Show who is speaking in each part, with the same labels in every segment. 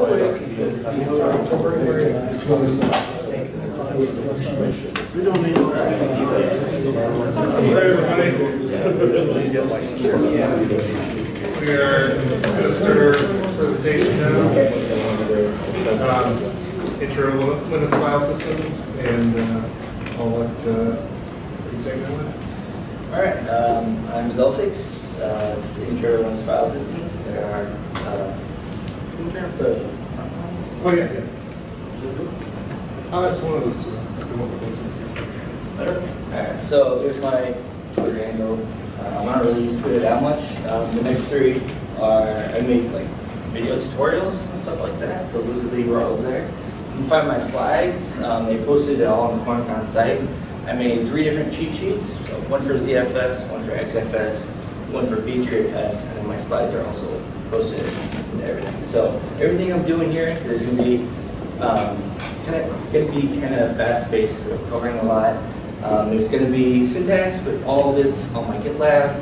Speaker 1: We are going to start our presentation now. Um, Intro Linux file systems, and uh, I'll let, uh, you take that.
Speaker 2: All right, um, I'm xe1phix, uh, intro runs file systems. There are, uh,
Speaker 1: Oh, yeah, yeah. Oh, that's one of those two. The one with those
Speaker 2: Better? All right, so here's my Twitter handle. Uh, I'm not really used to it that much. Um, the next three are, I make like video tutorials and stuff like that, so those are the URLs there. You can find my slides. Um, they posted it all on the CornCon site. I made three different cheat sheets, one for ZFS, one for XFS, one for BTRFS, and my slides are also posted everything. So everything I'm doing here is going to be, um, it's kind of going to be kind of fast-paced, covering a lot. Um, there's going to be syntax, but all of it's on my GitLab,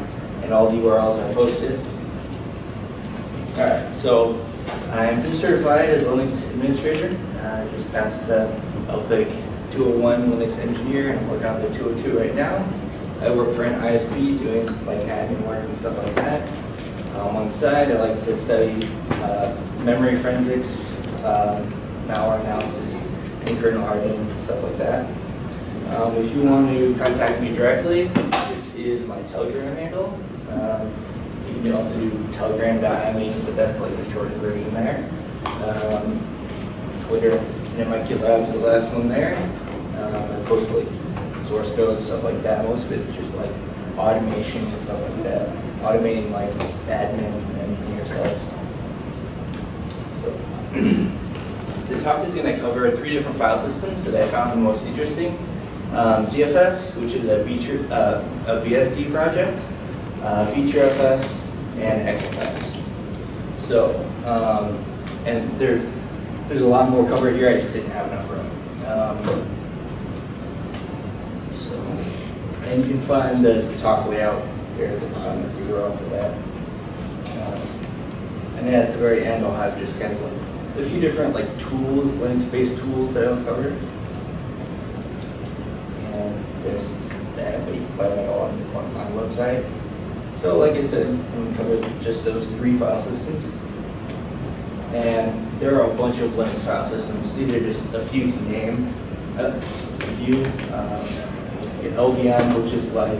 Speaker 2: and all the URLs are posted. All right, so I'm been certified as a Linux administrator. Uh, I just passed the LPIC 201 Linux engineer, and I'm working on the 202 right now. I work for an ISP doing like admin work and stuff like that. Um, on the side, I like to study uh, memory forensics, um, malware analysis, and kernel hardening stuff like that. Um, if you want to contact me directly, this is my Telegram handle. Um, you can also do telegram.me, but that's like the shorter version there. Um, Twitter, and then my GitLab is the last one there. Um, I post like source code, stuff like that. Most of it's just like automation and stuff like that. Automating like admin and engineer stuff. So this talk is going to cover three different file systems that I found the most interesting. Um, ZFS, which is uh, a BSD project, uh, BTRFS, and XFS. So, um, and there, there's a lot more covered here, I just didn't have enough room. Um, so, and you can find the talk layout here at the bottom, that's the URL for that. Um, and then at the very end, I'll have just kind of like a few different like tools, Linux-based tools that I'll cover. And there's that, but you can find that all on my website. So like I said, I'm going to cover just those three file systems. And there are a bunch of Linux file systems. These are just a few to name. Uh, a few. Um, LVM, which is like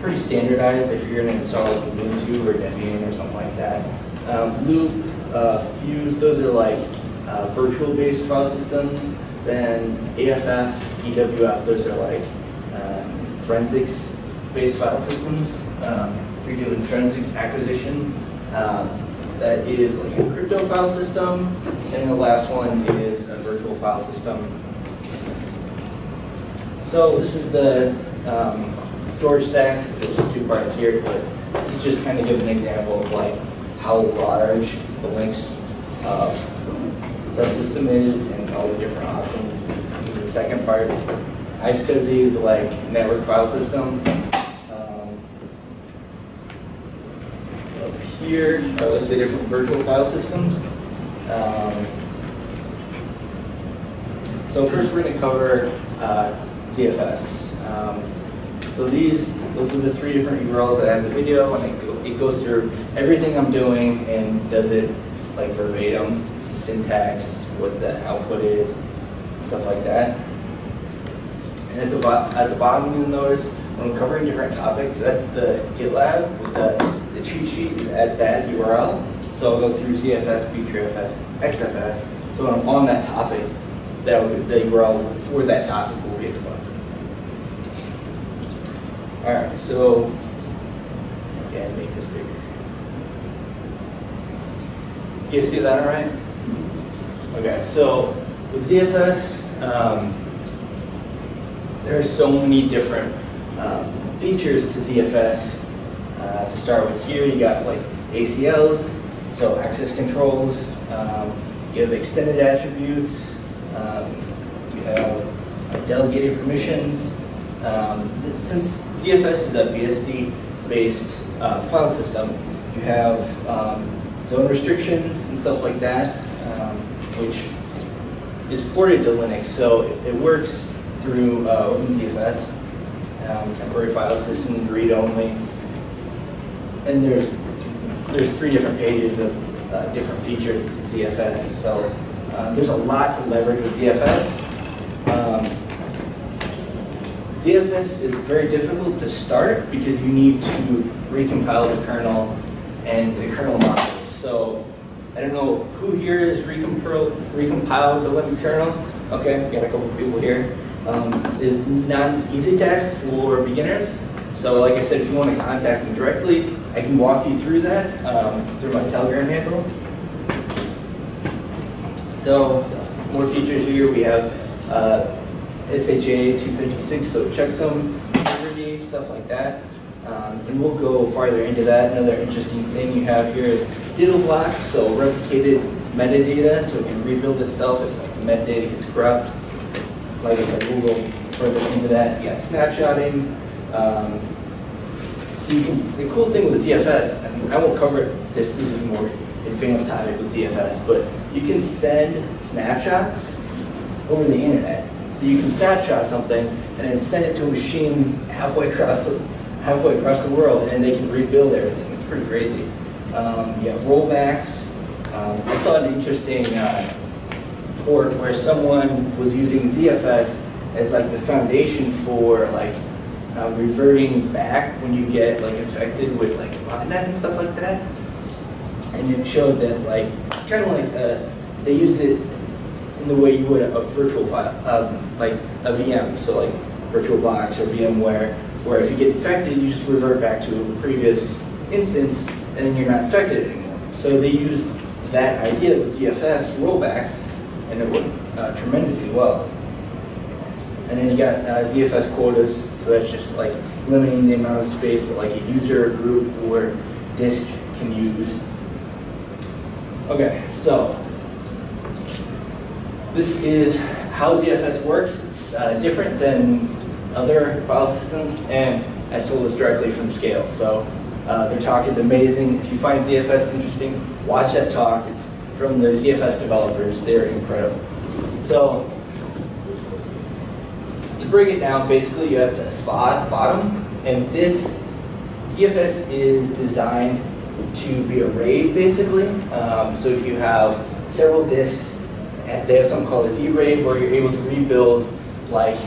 Speaker 2: pretty standardized if you're going to install like Ubuntu or Debian or something like that. Um, Loop, uh, Fuse, those are like uh, virtual-based file systems. Then AFF, EWF, those are like um, forensics-based file systems. Um, if you're doing forensics acquisition, um, that is like a crypto file system. And the last one is a virtual file system. So this is the um, storage stack. There's two parts here, but this is just kind of give an example of like how large the Linux uh, subsystem is and all the different options. The second part, iSCSI is like network file system. Um, here are the different virtual file systems. Um, so first we're going to cover uh, ZFS. Um, so these, those are the three different URLs that I have the video, and it, go, it goes through everything I'm doing and does it like verbatim, syntax, what the output is, stuff like that. And at the, at the bottom, you'll notice when I'm covering different topics, that's the GitLab with the, the cheat sheet is at that URL. So I'll go through ZFS, BTRFS, XFS. So when I'm on that topic, that will, the URL for that topic will be at the. All right, so again, make this bigger. You see that all right? Okay, so with ZFS, um, there are so many different um, features to ZFS. Uh, to start with here, you got like ACLs, so access controls. Um, you have extended attributes. Um, you have delegated permissions. Um, since ZFS is a BSD-based uh, file system, you have um, zone restrictions and stuff like that, um, which is ported to Linux. So it, it works through uh, OpenZFS, um, temporary file system, read-only. And there's there's three different pages of uh, different features of ZFS. So uh, there's a lot to leverage with ZFS. Um, ZFS is very difficult to start because you need to recompile the kernel and the kernel modules. So I don't know who here has recompiled, the Linux kernel. Okay, we got a couple people here. Um, is not an easy task for beginners. So like I said, if you want to contact me directly, I can walk you through that um, through my Telegram handle. So more features here. We have uh, SHA 256, so checksum, integrity, stuff like that. Um, and we'll go farther into that. Another interesting thing you have here is ditto blocks, so replicated metadata, so it can rebuild itself if like, the metadata gets corrupt. Like I said, we'll go further into that. You got snapshotting. Um, so you can, the cool thing with ZFS, and I won't cover this, this is more advanced topic with ZFS, but you can send snapshots over the internet. You can snapshot something and then send it to a machine halfway across the, halfway across the world, and they can rebuild everything. It's pretty crazy. Um, you have rollbacks. Um, I saw an interesting uh, port where someone was using ZFS as like the foundation for like um, reverting back when you get like infected with like botnet and stuff like that. And it showed that like it's kind of like uh, they used it in the way you would a, a virtual file, um, like a VM, so like VirtualBox or VMware, where if you get infected, you just revert back to a previous instance, and then you're not infected anymore. So they used that idea with ZFS rollbacks, and it worked uh, tremendously well. And then you got uh, ZFS quotas, so that's just like limiting the amount of space that like a user, group, or disk can use. Okay, so this is how ZFS works. It's uh, different than other file systems, and I stole this directly from Scale. So uh, their talk is amazing. If you find ZFS interesting, watch that talk. It's from the ZFS developers. They're incredible. So to break it down, basically you have the SPA at the bottom, and this ZFS is designed to be a RAID, basically. Um, so if you have several disks, they have something called a Z-RAID, where you're able to rebuild like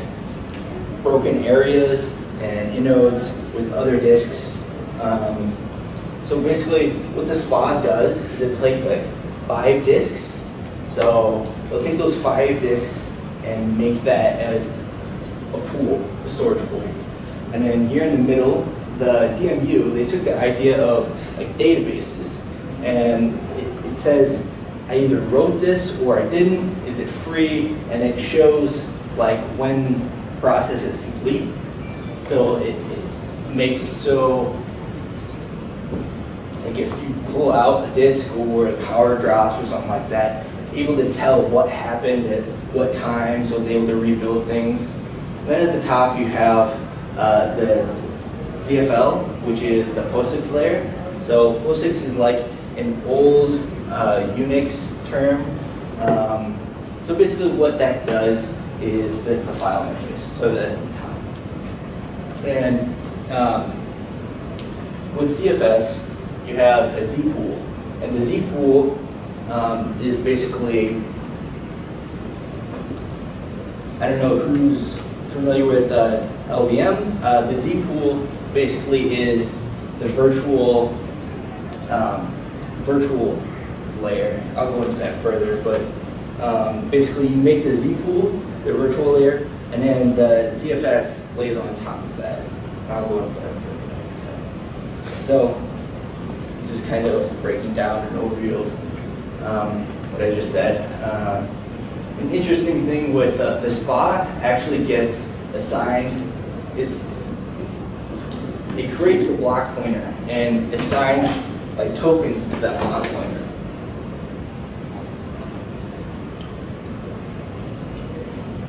Speaker 2: broken areas and inodes with other disks. Um, so basically, what the SPA does is it plays like five disks. So they'll take those five disks and make that as a pool, a storage pool. And then here in the middle, the DMU, they took the idea of like databases, and it, it says I either wrote this or I didn't. Is it free? And it shows like when process is complete. So it, it makes it so like if you pull out a disk or the power drops or something like that, it's able to tell what happened at what time, so it's able to rebuild things. Then at the top you have uh, the ZPL, which is the POSIX layer. So POSIX is like an old uh, Unix term. Um, so basically what that does is that's the file interface. So that's the top. And um, with ZFS, you have a Z pool. And the Z pool um, is basically, I don't know who's familiar with uh, LVM. Uh, the Z pool basically is the virtual um, virtual layer. I'll go into that further, but um, basically you make the Z pool, the virtual layer, and then the ZFS lays on top of that. I'll go into that further. So this is kind of breaking down an overview of um, what I just said. Uh, an interesting thing with uh, the SPA actually gets assigned, it's, it creates a block pointer and assigns like tokens to that block pointer.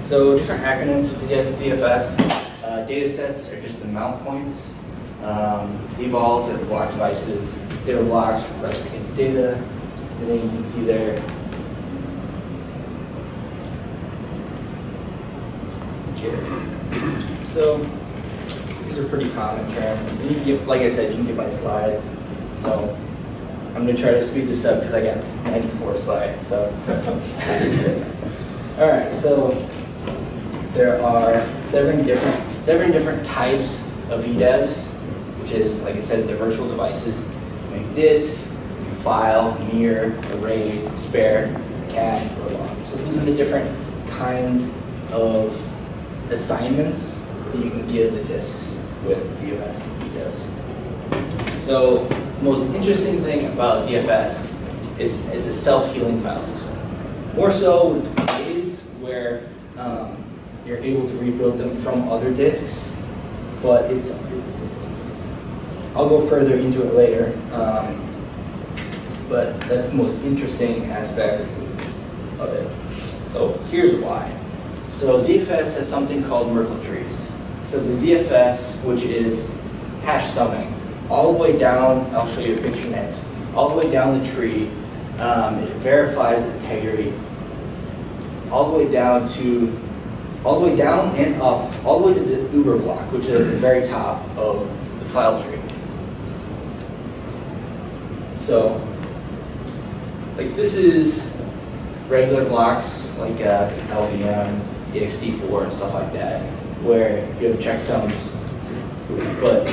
Speaker 2: So different acronyms with the ZFS. Uh, data sets are just the mount points. Um, devolves at the block devices. data blocks represent data, and then you can see there. So these are pretty common terms. You get, like I said, you can get my slides. So I'm gonna try to speed this up because I got 94 slides. So. All right. So there are seven different seven different types of VDEVs, which is, like I said, the virtual devices. Make disk, file, mirror, array, spare, cache, or log. So those are the different kinds of assignments that you can give the disks with ZFS VDEVs. So the most interesting thing about ZFS is, is a self-healing file system. More so with PAs where um, you're able to rebuild them from other disks, but it's, I'll go further into it later. Um, but that's the most interesting aspect of it. So here's why. So ZFS has something called Merkle trees. So the ZFS, which is hash summing, all the way down, I'll show you a picture next, all the way down the tree, um, it verifies integrity, all the way down to, all the way down and up, all the way to the Uber block, which is at the very top of the file tree. So, like this is regular blocks, like uh, LVM, ext4, and stuff like that, where you have checksums. But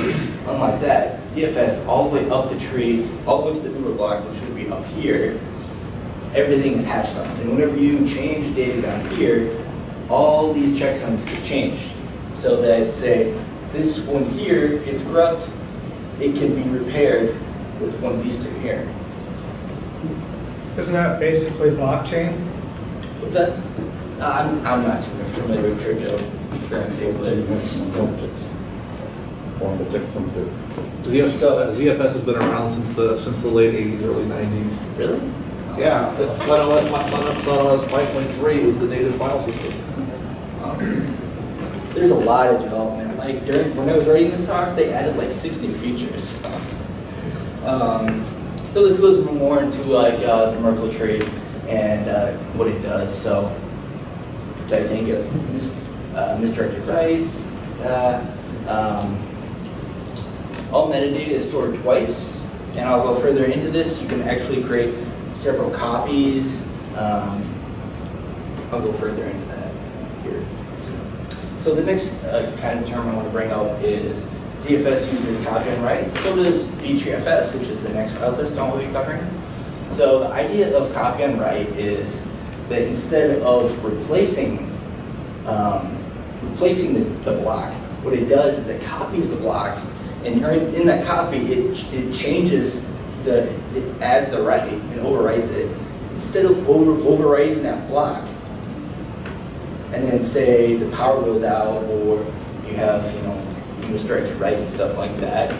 Speaker 2: unlike that, ZFS all the way up the tree, all the way to the Uber block, which would be up here, everything is hash summed. And whenever you change data down here, all these checksums get changed. So that, say, this one here gets corrupt, it can be repaired with one of these two here.
Speaker 3: Isn't that basically blockchain?
Speaker 2: What's that? Uh, I'm, I'm not too familiar with cryptocurrency, but
Speaker 4: One to check some too. ZF, uh, ZFS has been around since the, since the late eighties, early nineties.
Speaker 2: really?
Speaker 4: Yeah, the Sun OS, my Sun, Sun five point three is the native file system.
Speaker 2: Um, There's a lot of development. Like during, when I was writing this talk, they added like 60 features. Um, so this goes more into like uh, the Merkle tree and uh, what it does. So I think it's mis- uh, misdirected writes. Um, all metadata is stored twice, and I'll go further into this. You can actually create several copies. Um, I'll go further into that. So the next uh, kind of term I want to bring up is ZFS uses copy on write. So does BTRFS, which is the next file system we'll be covering. So the idea of copy on write is that instead of replacing um, replacing the, the block, what it does is it copies the block, and in that copy, it, it changes the, it adds the write and overwrites it. Instead of over, overwriting that block, and then say the power goes out, or you have, you know, you misdirected write and stuff like that,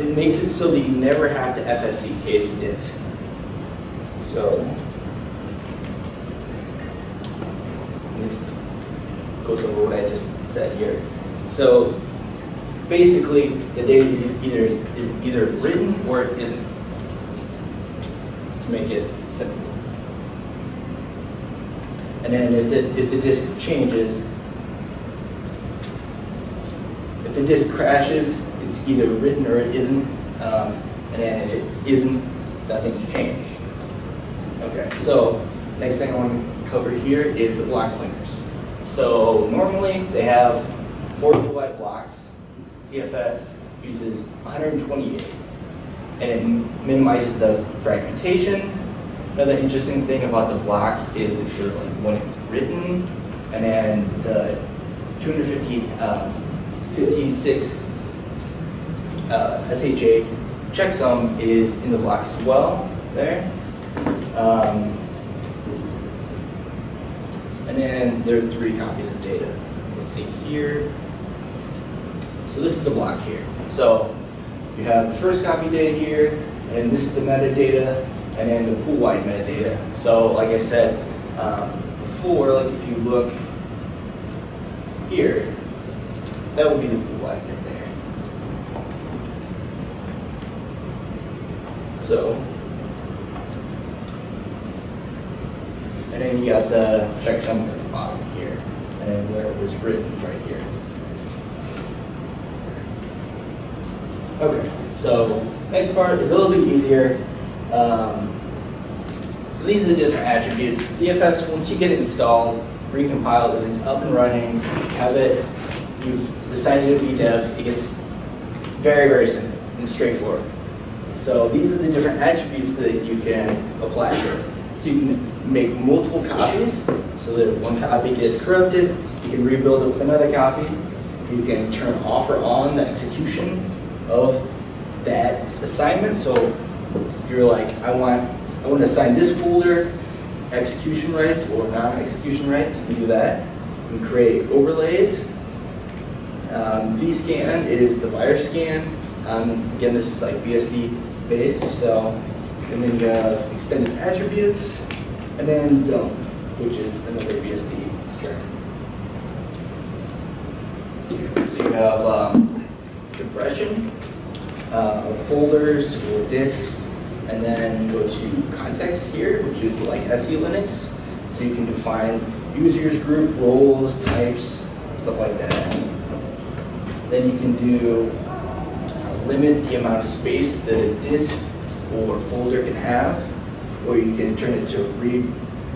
Speaker 2: it makes it so that you never have to FSCK the disk. So, this goes over what I just said here. So, basically, the data is either is either written or it isn't. To make it simple. And then if the if the disk changes, if the disk crashes, it's either written or it isn't. Um, and then if it isn't, nothing's changed. Okay, so next thing I want to cover here is the block pointers. So normally they have four kilobyte blocks. ZFS uses 128, and it minimizes the fragmentation. Another interesting thing about the block is it shows like when it's written, and then the 250, um, 56 uh, SHA checksum is in the block as well there. Um, and then there are three copies of data. We'll see here. So this is the block here. So you have the first copy data here, and this is the metadata, and then the pool-wide metadata. So like I said um, before, like if you look here, that would be the pool-wide right there. So. And then you got the checksum at the bottom here, and where it was written right here. Okay, so next part is a little bit easier. Um, so these are the different attributes. ZFS, once you get it installed, recompiled, and it's up and running, have it, you've assigned it a VDEV, it gets very, very simple and straightforward. So these are the different attributes that you can apply to it. So you can make multiple copies, so that if one copy gets corrupted, you can rebuild it with another copy. You can turn off or on the execution of that assignment. So you're like, I want, I want to assign this folder execution rights or non-execution rights, you can do that. You can create overlays. Um, vScan is the virus scan. Um, again, this is like BSD based, so, and then you have extended attributes, and then zone, which is another BSD. So you have um, compression, uh, folders or disks, and then go to context here, which is like SE Linux. So you can define users, group, roles, types, stuff like that. Then you can do limit the amount of space that a disk or folder can have, or you can turn it to read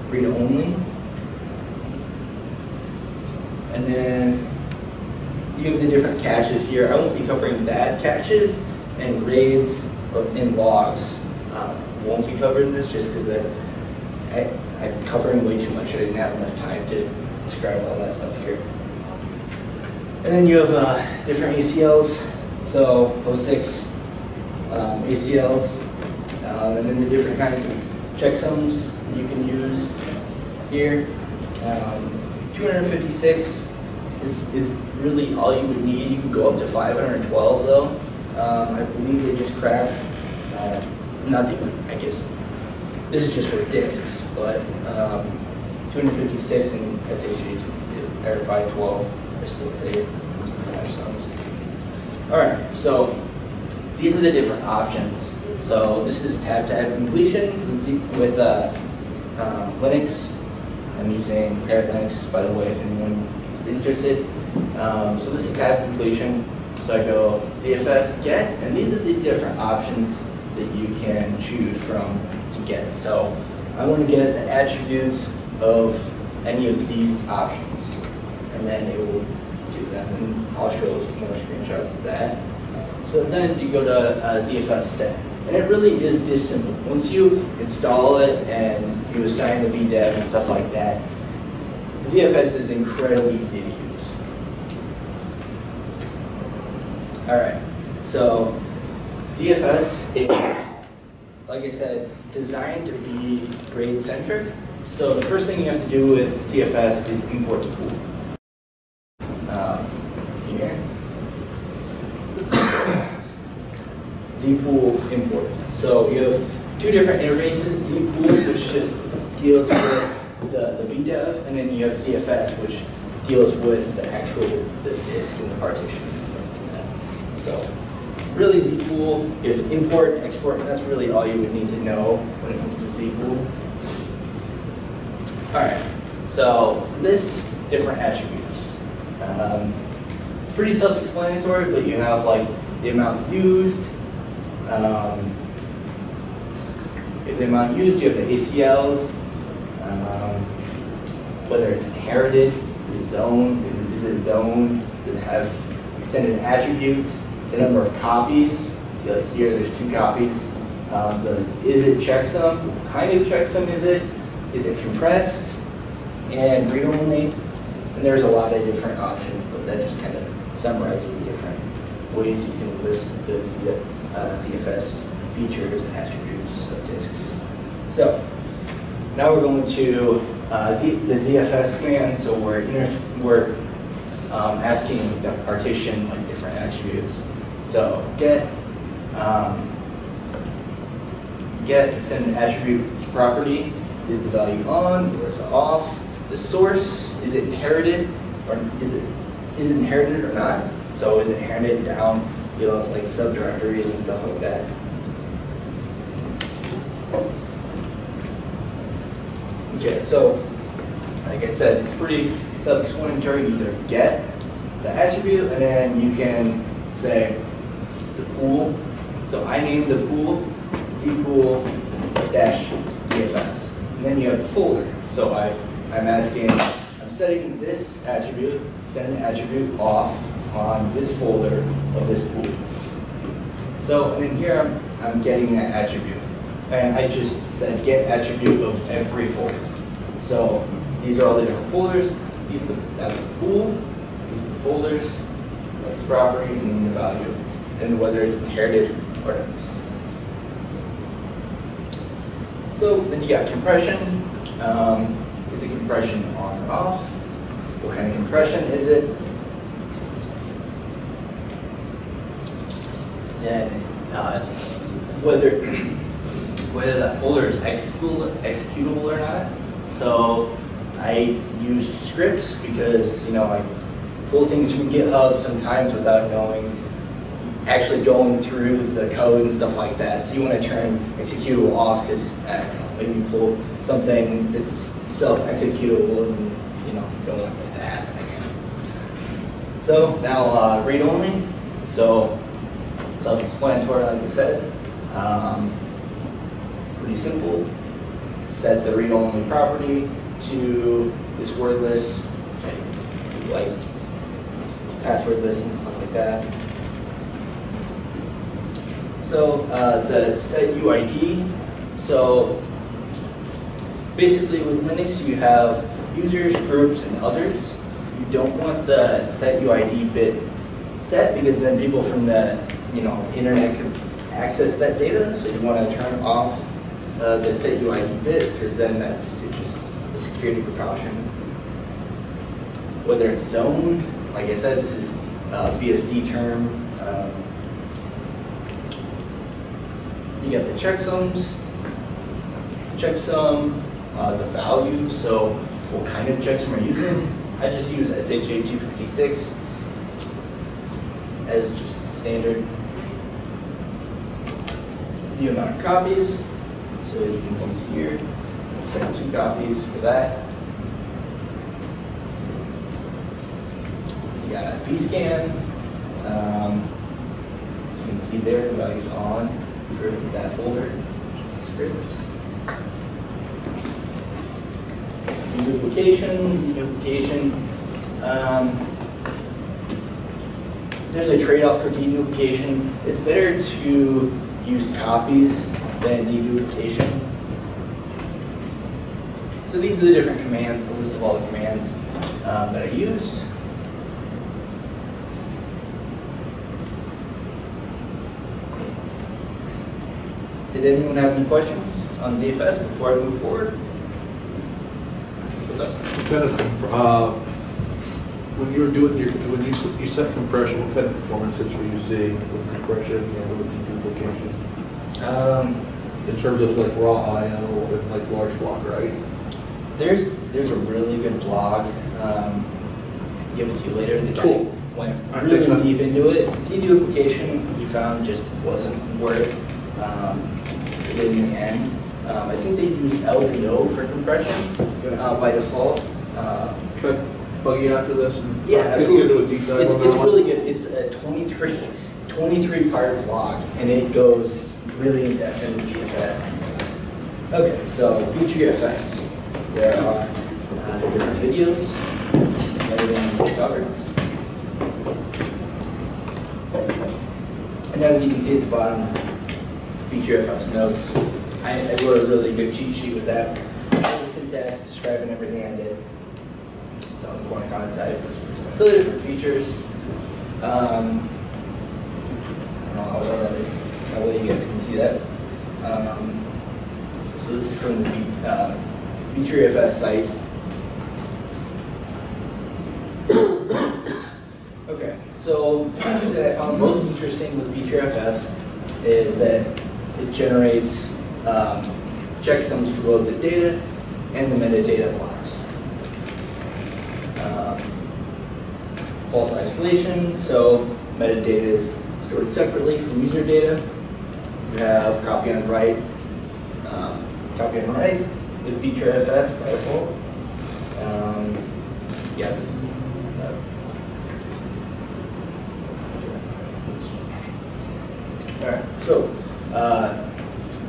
Speaker 2: read only. And then you have the different caches here. I won't be covering bad caches and raids in logs. Um, won't be covering this just because that I, I'm covering way too much. I didn't have enough time to describe all that stuff here. And then you have uh, different ACLs. So POSIX um, ACLs, um, and then the different kinds of checksums you can use here. Um, 256 is, is really all you would need. You can go up to 512 though. Um, I believe they just cracked, uh, not the, I guess, this is just for disks, but um, 256 and SHA or 512 are still sums. All right, so these are the different options. So this is tab tab completion with uh, uh, Linux. I'm using Parrot Linux, by the way, if anyone is interested. Um, so this is tab completion. So I go ZFS get, and these are the different options can choose from to get. So I want to get the attributes of any of these options, and then it will give them, and I'll show some more screenshots of that. So then you go to uh, ZFS set. And it really is this simple. Once you install it and you assign the VDEV and stuff like that, ZFS is incredibly easy to use. All right, so ZFS is, like I said, designed to be RAID centric. So the first thing you have to do with ZFS is import the pool. Um, here. Zpool import. So you have two different interfaces, Zpool, which just deals with the, the VDEV, and then you have ZFS, which deals with the actual the disk and the partition and stuff like that. So really Zpool, have import export, and that's really all you would need to know when it comes to Zpool. All right, so list different attributes. Um, it's pretty self-explanatory, but you have like the amount used, um, the amount used, you have the ACLs, um, whether it's inherited, is it zoned, is it zoned, does it have extended attributes, the number of copies, like here there's two copies, um, the is it checksum, what kind of checksum is it, is it compressed, and read-only, and there's a lot of different options, but that just kind of summarizes the different ways you can list those uh, ZFS features and attributes of disks. So now we're going to uh, Z, the ZFS command. So we're we're um, asking the partition like different attributes. So get um, get an attribute property is the value on or is it off? The source is it inherited or is it is it inherited or not? So is it inherited down? you know like subdirectories and stuff like that. Okay, so like I said, it's pretty self-explanatory. Either get the attribute, and then you can say the pool. So I named the pool zpool dash ZFS. And then you have the folder. So I, I'm asking, I'm setting this attribute, setting the attribute off on this folder of this pool. So, and then here I'm, I'm getting that attribute. And I just said get attribute of every folder. So these are all the different folders. These are the, that's the pool, these are the folders, that's the property, and the value, and whether it's inherited or not. So then you got compression. Um, is the compression on or off? What kind of compression is it? Then uh, whether whether that folder is executable executable or not. So I used scripts because you know I pull things from GitHub sometimes without knowing actually going through the code and stuff like that. So you want to turn executable off because maybe you pull something that's self-executable and you know don't want that to happen. Guess. So now uh, read only. So self-explanatory, like I said. Um, pretty simple. Set the read-only property to this word list, like password list and stuff like that. So uh, the set UID. So basically with Linux you have users, groups, and others. You don't want the set UID bit set because then people from the you know internet can access that data. So you want to turn off uh, the set UID bit because then that's just a security precaution. Whether it's zoned, like I said, this is a BSD term. Um, you got the checksums, checksum, uh, the value, so what kind of checksum are you using? I just use SHA-256 as just standard. The amount of copies, so as you can see here, send two copies for that. You got vscan. Um, as you can see there, the value's on for that folder, scripts. Deduplication, deduplication. Um, there's a trade-off for deduplication. It's better to use copies than deduplication. So these are the different commands, a list of all the commands um, that I used. Did anyone have any questions on ZFS before I move forward? What's up?
Speaker 4: What kind of, uh, when you were doing your, when you, you set compression, what kind of performances were you seeing with compression and with deduplication?
Speaker 2: Um,
Speaker 4: In terms of like raw IO and like large block, right?
Speaker 2: there's there's a really good blog. Um, give it to you later. The guy
Speaker 4: Cool.
Speaker 2: went
Speaker 4: Alright,
Speaker 2: really deep into it. Deduplication he found just wasn't worth um, in the end. Um, I think they use LTO for compression uh, by default. Uh,
Speaker 4: Could bug you after this? and
Speaker 2: Yeah, absolutely.
Speaker 4: into a deep dive
Speaker 2: It's, it's really good. It's a 23, 23 part blog, and it goes really in depth into ZFS. Okay, so BTRFS. There are uh, the different videos, everything we covered. And as you can see at the bottom, BTRFS notes. I, I wrote a really good cheat sheet with that. All the syntax describing everything I did. It's on the CornCon side. So the different features. Um, I don't know how well that is, how well you guys can see that. Um, so this is from the uh, BTRFS site. Okay, so the features that I found most interesting with BTRFS is that it generates um, checksums for both the data and the metadata blocks. Um, fault isolation, so metadata is stored separately from user data. You have copy on write, um, copy on write, the BTRFS by default. Um, All right, so, uh,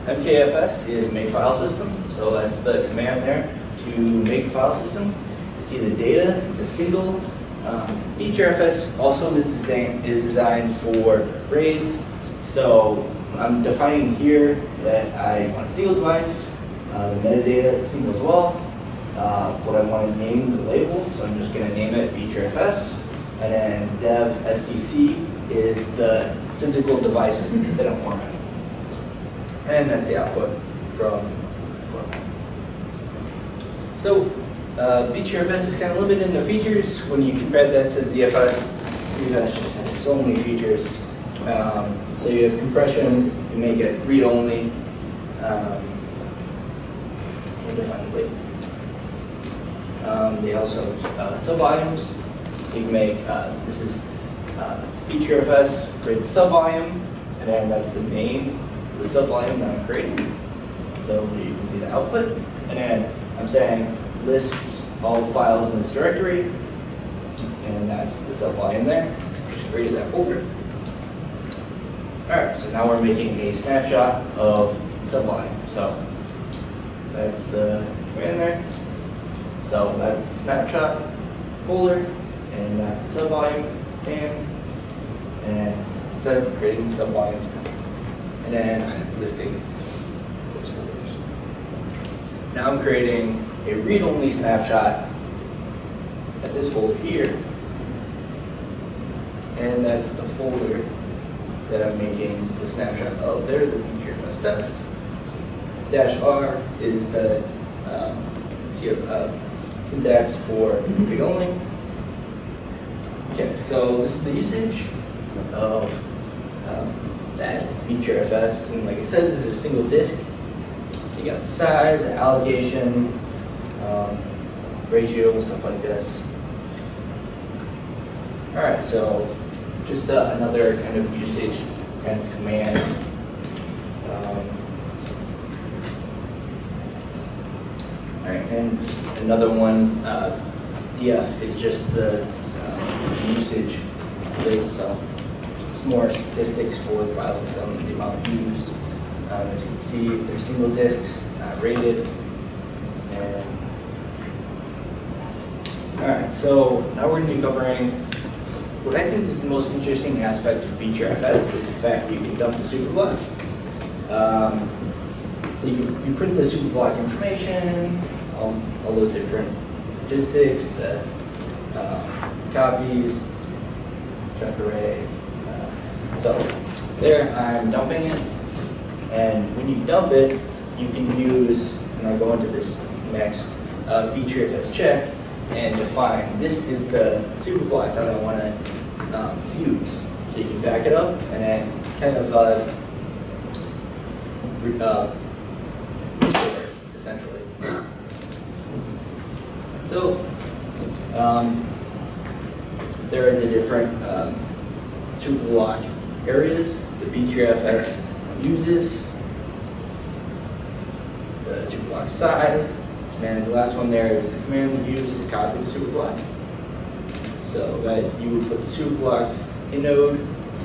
Speaker 2: MKFS is make file system, so that's the command there to make file system. You see the data, it's a single. Um, FS also is designed, is designed for RAIDs, so I'm defining here that I want a single device, uh, the metadata is single as well. Uh, what I want to name the label, so I'm just going to name it FS. And then dev SDC is the physical device that I'm formatting. And that's the output from. So uh, BTRFS is kind of limited in the features. When you compare that to ZFS, ZFS just has so many features. Um, so you have compression, you make it read-only, um, indefinitely. Um, they also have uh, sub-volumes, so you can make, uh, this is uh, BTRFS, create sub-volume, and then that's the of the sub-volume that I'm creating. So you can see the output, and then I'm saying lists all the files in this directory, and that's the sub-volume there, just created that folder. All right, so now we're making a snapshot of sub-volume. So that's the command there. So that's the snapshot folder, and that's the sub-volume and and instead of creating the sub-volume, and then I'm listing those folders. Now I'm creating a read-only snapshot at this folder here, and that's the folder that I'm making the snapshot of. There, the BTRFS test. Dash R is the um, uh, syntax for read-only. Okay, so this is the usage of um, that BTRFS, and like I said, this is a single disk. You got the size, the allocation, um, ratio, stuff like this. All right, so just uh, another kind of usage and command. Um, all right, and another one, uh, DF is just the uh, usage rate, so it's more statistics for the file system, the amount used. Um, as you can see, they're single disks, not rated. And all right, so now we're going to be covering what I think is the most interesting aspect of BTRFS is the fact that you can dump the superblock. Um, so you, you print the superblock information, all, all those different statistics, the uh, copies, chunk array. So there I'm dumping it. And when you dump it, you can use, and I'll go into this next, uh, BTRFS check, and define this is the super block that I want to um, use. So you can back it up and then kind of uh, uh, essentially. So um, there are the different um, super block areas the BTRFS uses, the superblock size, and the last one there is the command we use to copy the superblock. So that you would put the superblocks in node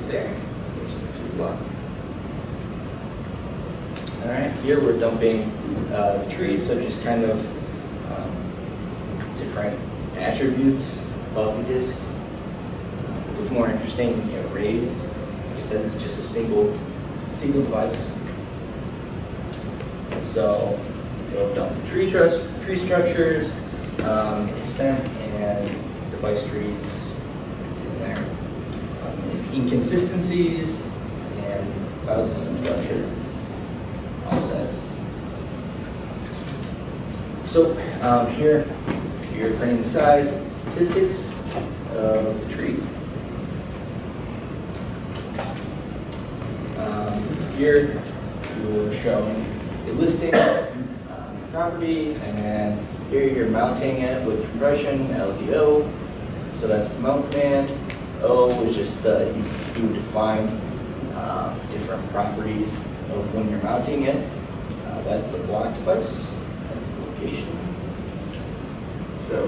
Speaker 2: there, which is the superblock. All right, here we're dumping uh, the tree, so just kind of um, different attributes of the disk. What's more interesting, you know, RAIDs. Like it's just a single, single device. So it'll dump the tree trust, tree structures, um, extent, and device trees in there. Um, Inconsistencies and file system structure offsets. So um, here, you're printing the size statistics of the tree. Here, you're showing a listing of the property, and here you're mounting it with compression, LZO. So that's the mount command. O is just the, you, you define um, different properties of when you're mounting it. Uh, that's the block device. That's the location. So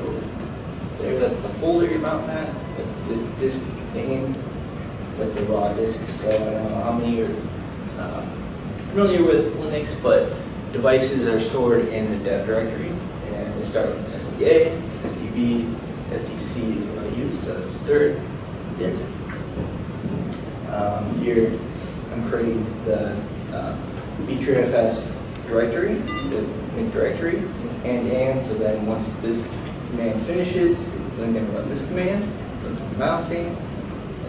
Speaker 2: there, that's the folder you're mounting at. That's the disk name. That's a raw disk. So I don't know how many are uh, familiar with Linux, but devices are stored in the dev directory, and they start with SDA, SDB, SDC is what I use. So that's the third disk. Um, here, I'm creating the uh, BTRFS directory, the link directory, and and so then once this command finishes, it's then going to run this command, so mounting.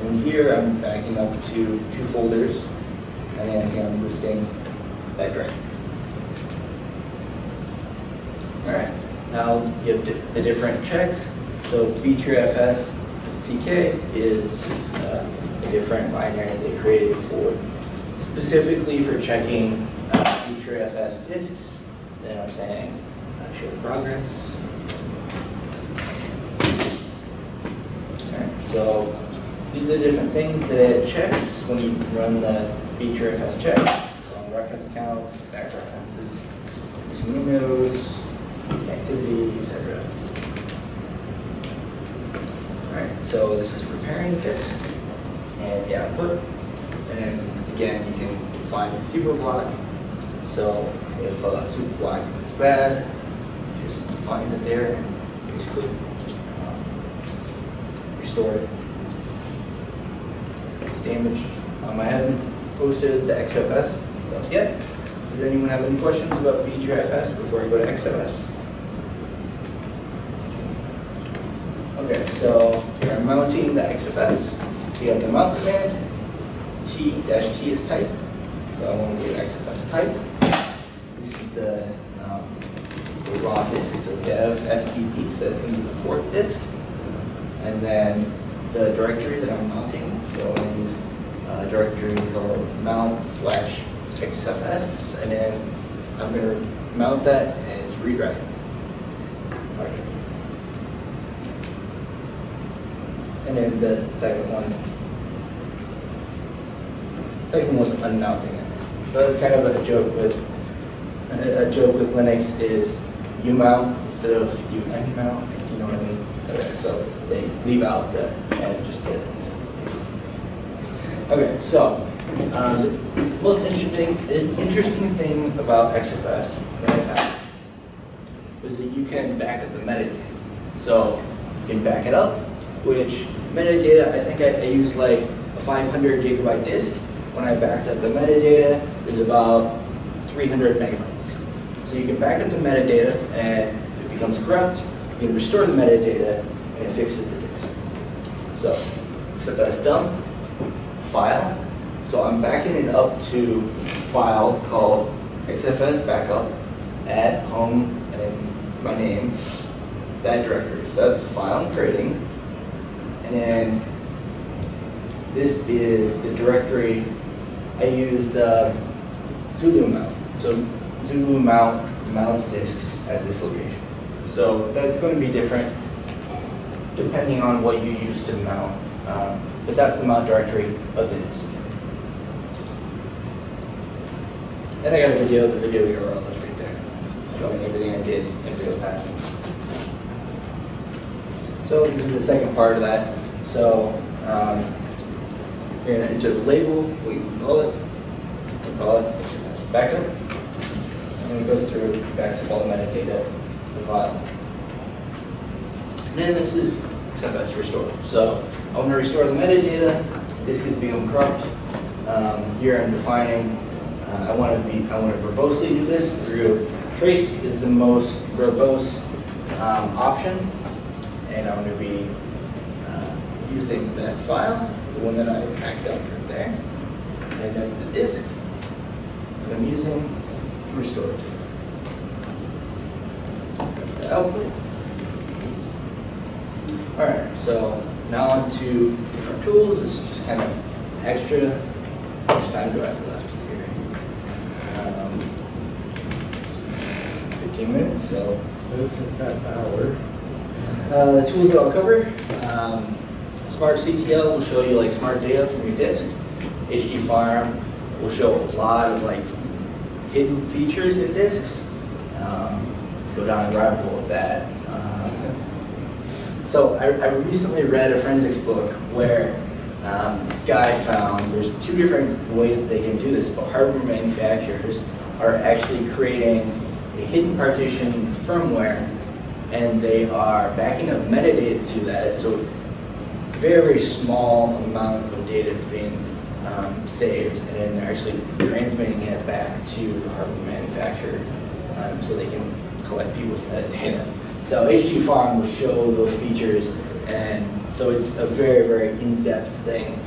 Speaker 2: And here I'm backing up to two folders, and I'm listing that directory. All right, now you have the different checks. So BTRFS CK is uh, a different binary they created for, specifically for checking uh, BTRFS disks. Then I'm saying, uh, show the progress. All right, so these are the different things that it checks when you run the BTRFS check. So reference counts, back references, missing windows, activity, etc. Alright, so this is preparing the disk and the output. And then again, you can define the super block. So if a super block is bad, just define it there and basically um, restore it. It's damaged. on my haven't posted the XFS stuff yet. Does anyone have any questions about BTRFS before we go to XFS? Okay, so we are mounting the XFS. We have the mount command, T dash T is type. So I want to do XFS type. This is the, um, the raw disk, so dev SDB, so that's going to be the fourth disk. And then the directory that I'm mounting, so I use Uh, a directory called mount slash XFS, and then I'm going to mount that as read write. Okay. And then the second one, second one was unmounting it. So that's kind of a joke with, a joke with Linux is you mount instead of you mount, you know what I mean? Okay, so they leave out the and just did. Okay, so, um, the most interesting, interesting thing about XFS that I that you can back up the metadata. So you can back it up, which metadata, I think I, I used like a 500 gigabyte disk. When I backed up the metadata, it was about 300 megabytes. So you can back up the metadata and if it becomes corrupt, you can restore the metadata and it fixes the disk. So, set that as done, file. So I'm backing it up to file called XFS backup, add home and my name, that directory. So that's the file I'm creating. And then this is the directory I used uh, Zulu mount. So Zulu mount mounts disks at this location. So that's going to be different depending on what you use to mount. Um, but that's the mount directory of the disk. And I got a video, the video URL is right there, showing everything I did in real time. So this is the second part of that. So um, you're gonna enter the label, we call it, we call it backup. And it goes through, backs up all the metadata to the file. And then this is XFS restore. So I'm going to restore the metadata, disk is become corrupt. Um, here I'm defining, uh, I want to be, I want to verbosely do this through trace is the most verbose um, option. And I'm going to be uh, using that file, the one that I packed up right there. And that's the disk that I'm using to restore it. That's the output. All right, so now on to different tools. This is just kind of extra. How much time do I have left here? Um, 15 minutes, so
Speaker 3: That's hour.
Speaker 2: uh, the tools that I'll cover, um, Smart CTL will show you like smart data from your disk. hdparm will show a lot of like hidden features in disks. Um, go down a rabbit hole with that. Um, So I, I recently read a forensics book where um, this guy found there's two different ways they can do this, but hardware manufacturers are actually creating a hidden partition firmware and they are backing up metadata to that. So very, very small amount of data is being um, saved and then they're actually transmitting it back to the hardware manufacturer um, so they can collect people's metadata. So hdparm will show those features, and so it's a very, very in-depth thing.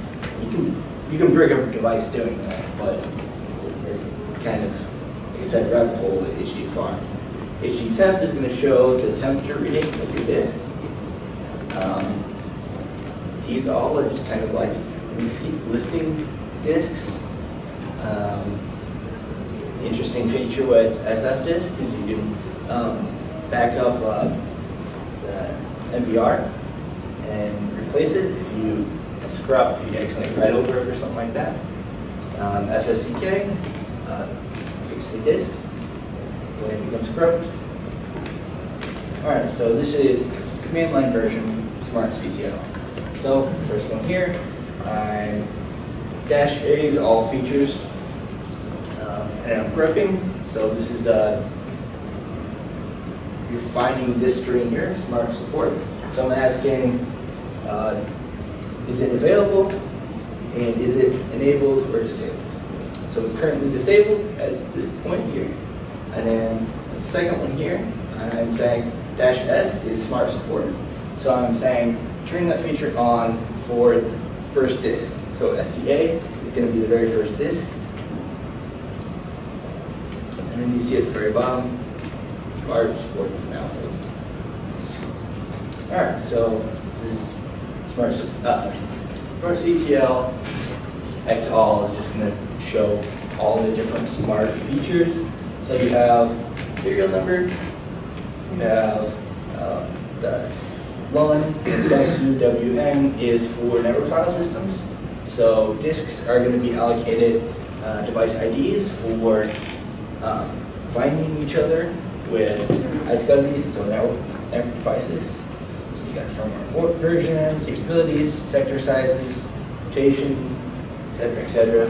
Speaker 2: You can you can break up a device doing that, but it's kind of, like I said, hole with hdparm. HG Temp is going to show the temperature reading of your disk. Um, these all are just kind of like listing disks. Um, interesting feature with sfdisk is you can um, back up uh, the MBR and replace it if you it's corrupt, you accidentally write over it or something like that. Um, FSCK, uh, fix the disk when it becomes corrupt. All right, so this is command line version Smart CTL. So first one here, I'm dash A is all features, um, and I'm gripping. So this is uh, you're finding this string here, smart support. So I'm asking, uh, is it available and is it enabled or disabled? So it's currently disabled at this point here. And then the second one here, I'm saying dash S is smart support. So I'm saying turn that feature on for first disk. So SDA is going to be the very first disk. And then you see at the very bottom, support is now. All right, so this is smart, uh, smart CTL X all is just going to show all the different smart features. So you have serial number, you have um, the LUN, WWN is for network file systems. So disks are going to be allocated uh, device IDs for um, finding each other with iSCSIs, so network, network. So you got firmware version, capabilities, sector sizes, rotation, et cetera, et cetera.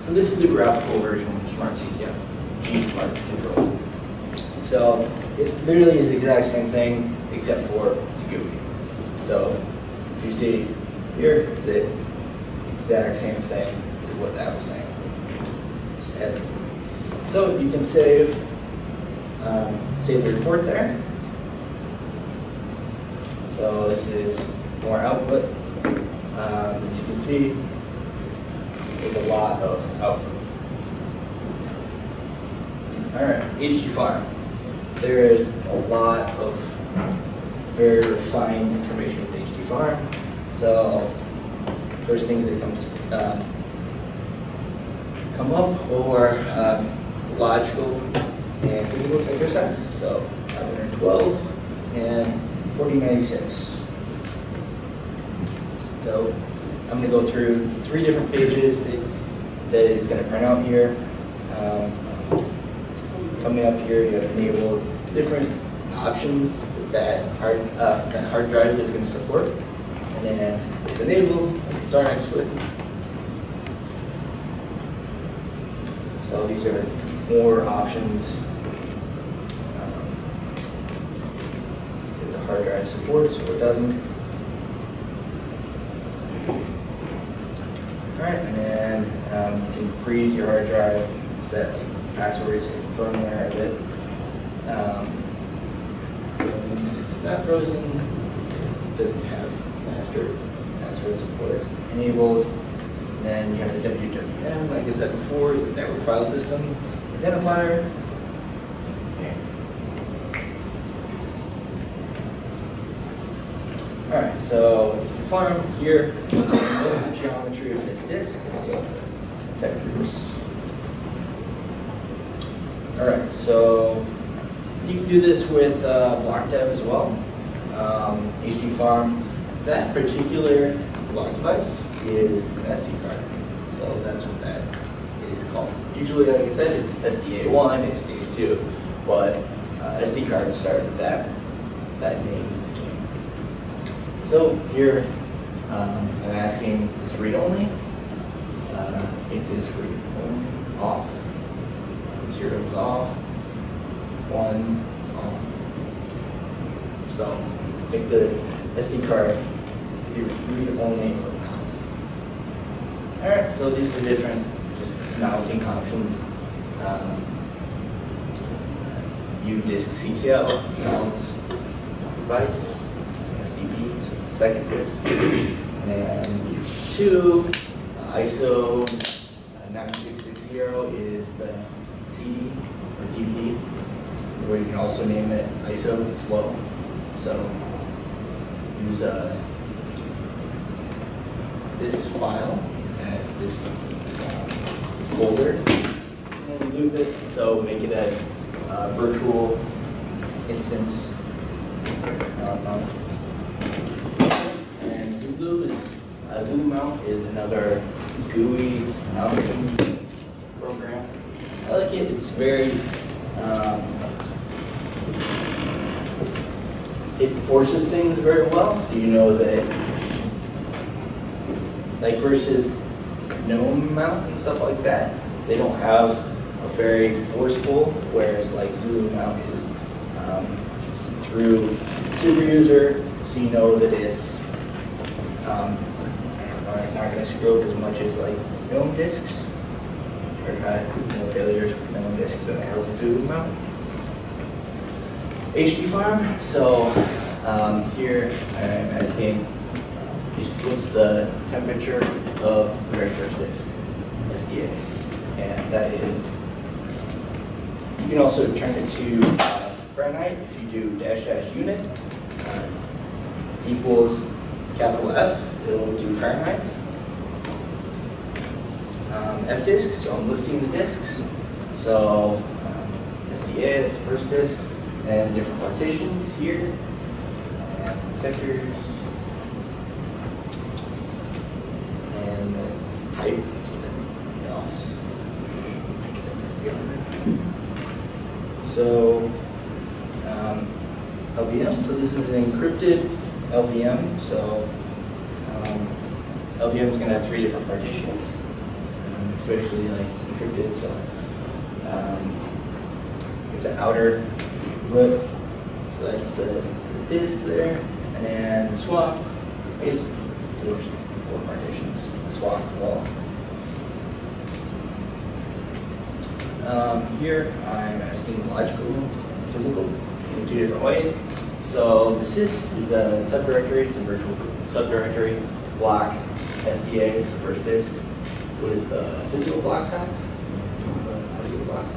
Speaker 2: So this is the graphical version of Smart CTL, GSmartControl. So it literally is the exact same thing except for it's GUI. So if you see here, it's the exact same thing as what that was saying. Just. So you can save, um, save the report there. So this is more output. Um, as you can see, there's a lot of output. All right, hdparm. There is a lot of very refined information with hdparm. So first things that come to um, come up or um, logical and physical sector. So 512 and 4096. So I'm going to go through three different pages that, it's going to print out here. Um, coming up here, you have enabled different options that hard, uh, that hard drive is going to support. And then it's enabled, start next with. So these are more options um, the hard drive supports or doesn't. All right, and then um, you can freeze your hard drive, set passwords, firmware of it. Um, it's not frozen, it doesn't have master passwords before it's enabled. Then you have the WWN, like I said before, is a network file system identifier. All right, so farm here, the geometry of this disk, so sectors. All right, so you can do this with uh, block dev as well. Um, hdparm, that particular block device is an SD card. So that's what that is called. Usually, like I said, it's SDA1, SDA2. But uh, SD cards start with that, that name. So here, um, I'm asking, is this read-only? Uh, It is read-only, off. Zero is off, one is on. So pick the SD card, if you read only or mount. All right, so these are different, mounting options. Um, udisksctl, mount device, SDP, so it's the second disk. And U2, uh, ISO uh, 9660 is the CD or DVD, where you can also name it ISO as well. So use uh, this file and this folder and loop it. So make it a uh, virtual instance. uh, And Zulu is, uh, Zulu mount is another GUI mounting program. I like it, it's very, um, it forces things very well, so you know that, like versus GNOME mount and stuff like that, they don't have a very forceful, whereas like Zulu mount is um, through super user, so you know that it's um, not not gonna screw up as much as like GNOME disks, or had no failures with GNOME disks than they have with Zulu mount. hdparm, so um, here I'm asking, what's the temperature of the very first disk, SDA? And that is, you can also turn it to uh, Fahrenheit if you do dash dash unit uh, equals capital F, it'll do Fahrenheit. Um, F disk, so I'm listing the disks. So um, SDA, that's the first disk, and different partitions here, and sectors, and the type, so um, LVM, so this is an encrypted LVM, so um, LVM is going to have three different partitions, um, especially like encrypted, so um, it's an outer lip, so that's the the disk there, and then the swap, I guess four, four partitions, the swap wall. Um, here, I'm asking logical, physical, in two different ways. So the sys is a subdirectory, it's a virtual subdirectory. Block SDA is the first disk. What is the physical block size? The Physical block size.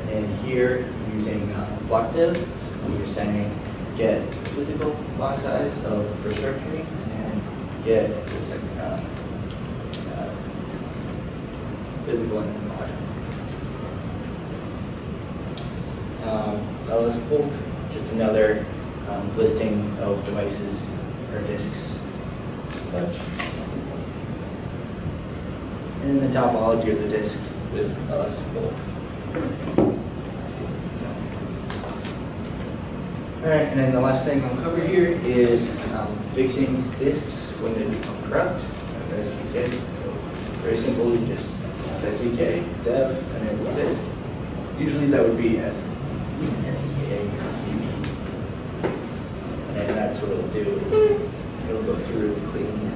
Speaker 2: And then here, using uh, block div, you're saying get physical block size of the first directory and uh, uh, physical and logical. Um, bulk, just another um, listing of devices or disks, such. And the topology of the disk with LS bulk. All right, and then the last thing I'll cover here is um, fixing disks when they become corrupt. SDK, so very simple, you just SDK, dev, with disk. Usually that would be as SDB. And that's what it'll do. It'll go through and clean.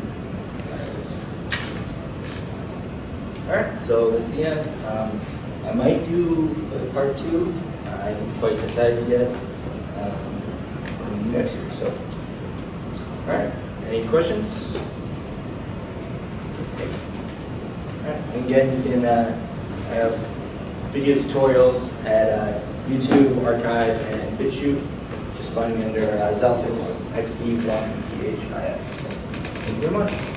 Speaker 2: All right, so that's the end. Um, I might do a part two. I haven't quite decided yet. Um, next year, so. All right, any questions? Again, you can, uh, have video tutorials at uh, YouTube, Archive, and BitChute. Just find me under uh, xe1phix, XE1PHIX. Thank you very much.